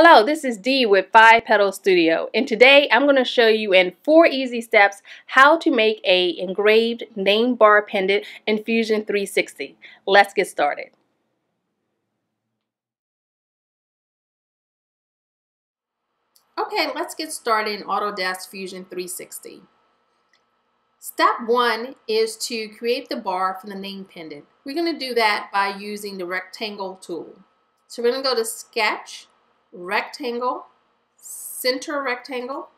Hello, this is Dee with Five Petals Studio and today I'm going to show you in four easy steps how to make a engraved name bar pendant in Fusion 360. Let's get started. Okay, let's get started in Autodesk Fusion 360. Step one is to create the bar for the name pendant. We're going to do that by using the rectangle tool. So we're going to go to Sketch, rectangle, center rectangle.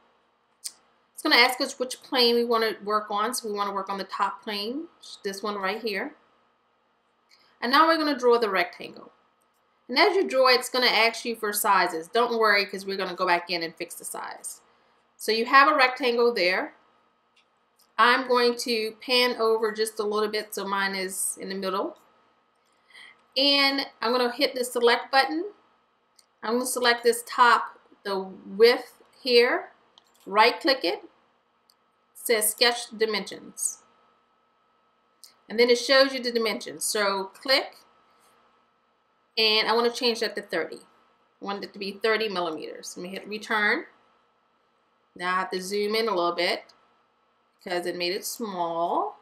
It's going to ask us which plane we want to work on. So we want to work on the top plane, this one right here. And now we're going to draw the rectangle. And as you draw it's going to ask you for sizes. Don't worry because we're going to go back in and fix the size. So you have a rectangle there. I'm going to pan over just a little bit so mine is in the middle. And I'm going to hit the select button I'm going to select this top, the width here, right click it, says sketch dimensions. And then it shows you the dimensions. So click, and I want to change that to 30. I want it to be 30 millimeters. Let me hit return. Now I have to zoom in a little bit because it made it small.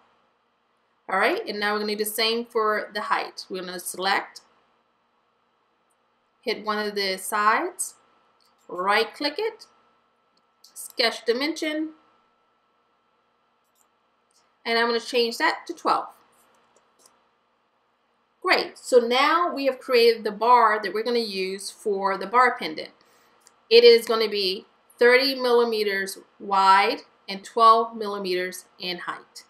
All right, and now we're going to do the same for the height. We're going to select hit one of the sides, right click it, sketch dimension, and I'm going to change that to 12. Great, so now we have created the bar that we're going to use for the bar pendant. It is going to be 30 millimeters wide and 12 millimeters in height.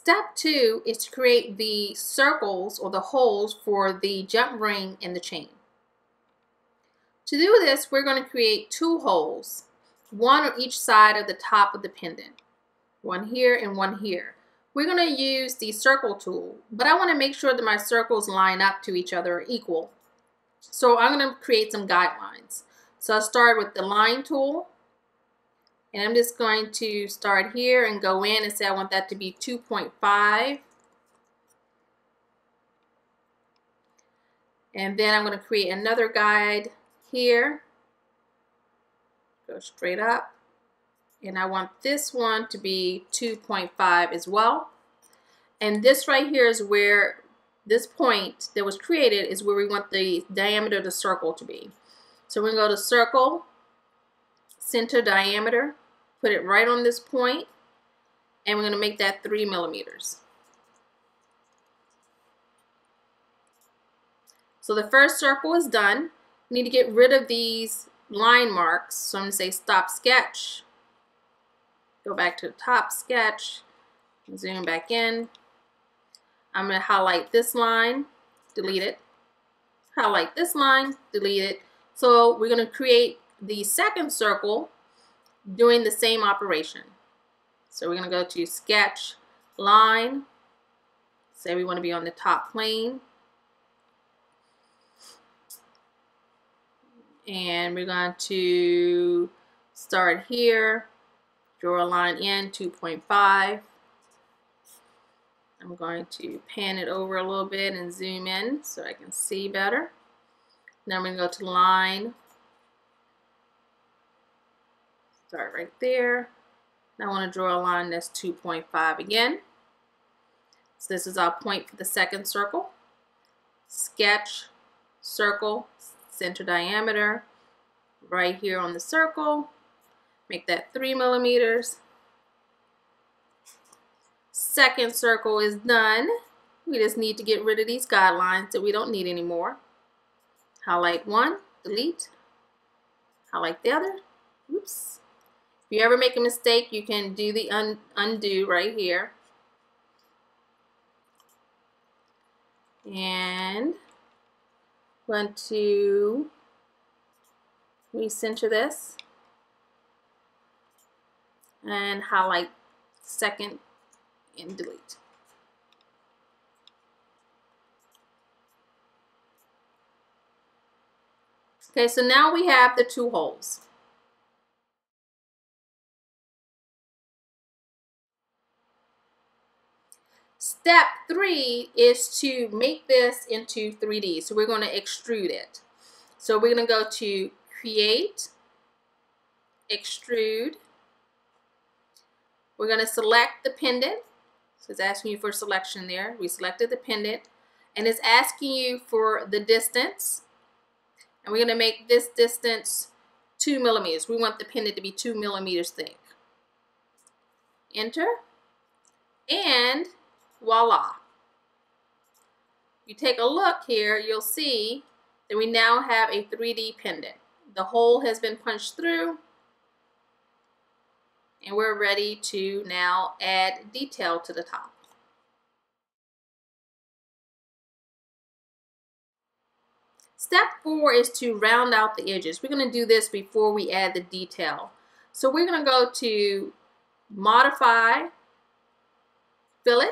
Step two is to create the circles or the holes for the jump ring and the chain. To do this, we're going to create two holes, one on each side of the top of the pendant. One here and one here. We're going to use the circle tool, but I want to make sure that my circles line up to each other or equal. So I'm going to create some guidelines. So I'll start with the line tool and I'm just going to start here and go in and say I want that to be 2.5. And then I'm going to create another guide here. Go straight up. And I want this one to be 2.5 as well. And this right here is where this point that was created is where we want the diameter of the circle to be. So we're going to go to circle, center diameter, put it right on this point, and we're going to make that 3 millimeters. So the first circle is done. We need to get rid of these line marks. So I'm going to say stop sketch. Go back to the top sketch. Zoom back in. I'm going to highlight this line, delete it. Highlight this line, delete it. So we're going to create the second circle doing the same operation. So we're going to go to sketch line. Say we want to be on the top plane. And we're going to start here, draw a line in 2.5. I'm going to pan it over a little bit and zoom in so I can see better. Now I'm going to go to line Start right there. Now I want to draw a line that's 2.5 again. So this is our point for the second circle. Sketch, circle, center diameter, right here on the circle. Make that 3 millimeters. Second circle is done. We just need to get rid of these guidelines that we don't need anymore. Highlight one, delete. Highlight the other. Oops. If you ever make a mistake, you can do the un undo right here. And want to recenter this and highlight second and delete. Okay, so now we have the two holes. Step three is to make this into 3D. So we're going to extrude it. So we're going to go to Create, Extrude. We're going to select the pendant. So it's asking you for selection there. We selected the pendant. And it's asking you for the distance. And we're going to make this distance 2 millimeters. We want the pendant to be 2 millimeters thick. Enter. And voila. You take a look here, you'll see that we now have a 3D pendant. The hole has been punched through and we're ready to now add detail to the top. Step four is to round out the edges. We're going to do this before we add the detail. So we're going to go to modify, fillet,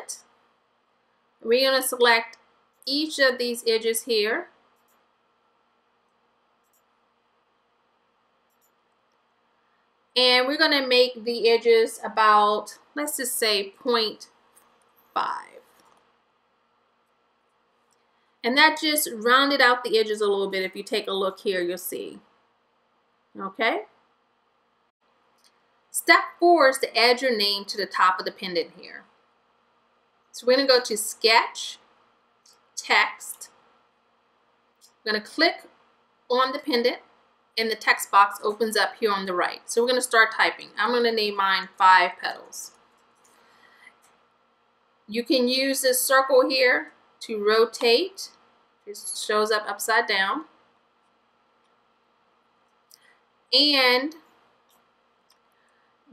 we're going to select each of these edges here. And we're going to make the edges about, let's just say 0.5. And that just rounded out the edges a little bit. If you take a look here, you'll see. Okay? Step four is to add your name to the top of the pendant here. So we're going to go to Sketch, Text. I'm going to click on the pendant and the text box opens up here on the right. So we're going to start typing. I'm going to name mine Five Petals. You can use this circle here to rotate. It shows up upside down. And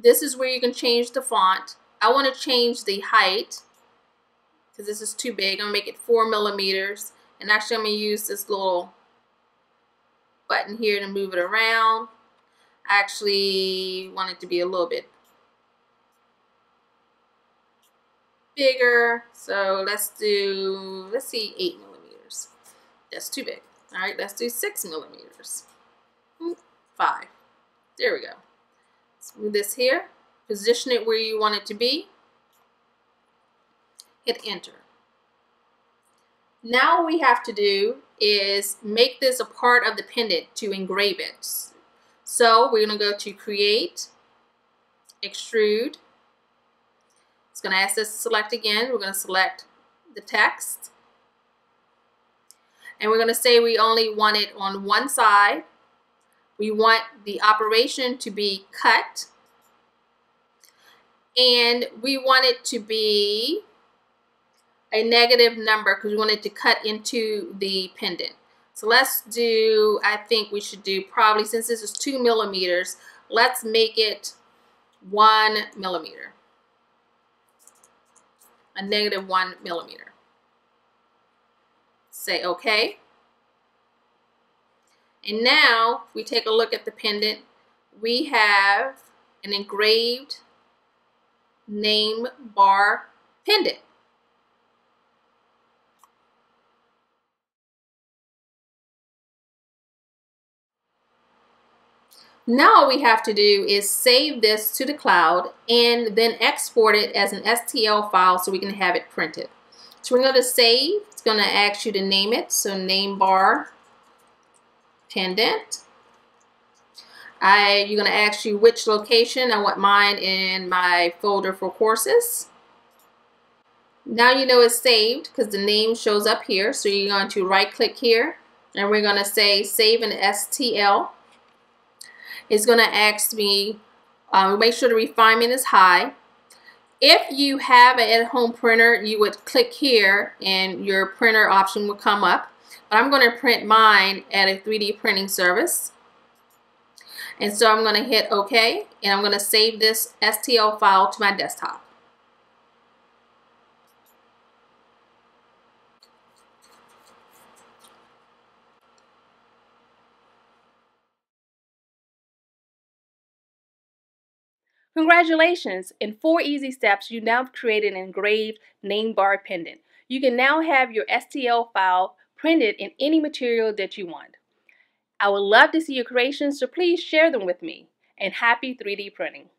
this is where you can change the font. I want to change the height because this is too big. I'm going to make it 4 millimeters. And actually, I'm going to use this little button here to move it around. I actually want it to be a little bit bigger. So let's do, let's see, 8 millimeters. That's too big. All right, let's do 6 millimeters. Hmm, 5. There we go. Let's move this here. Position it where you want it to be hit enter. Now what we have to do is make this a part of the pendant to engrave it. So we're going to go to create, extrude. It's going to ask us to select again. We're going to select the text. And we're going to say we only want it on one side. We want the operation to be cut. And we want it to be a negative number because we wanted to cut into the pendant. So let's do, I think we should do probably, since this is two millimeters, let's make it one millimeter. A negative one millimeter. Say okay. And now, if we take a look at the pendant, we have an engraved name bar pendant. Now all we have to do is save this to the cloud and then export it as an STL file so we can have it printed. So we're going to save. It's going to ask you to name it. So name bar pendant. I, you're going to ask you which location. I want mine in my folder for courses. Now you know it's saved because the name shows up here. So you're going to right click here and we're going to say save an STL it's going to ask me, uh, make sure the refinement is high. If you have an at-home printer, you would click here and your printer option will come up. But I'm going to print mine at a 3D printing service. And so I'm going to hit OK and I'm going to save this STL file to my desktop. Congratulations! In four easy steps, you now have created an engraved name bar pendant. You can now have your STL file printed in any material that you want. I would love to see your creations, so please share them with me. And happy 3D printing!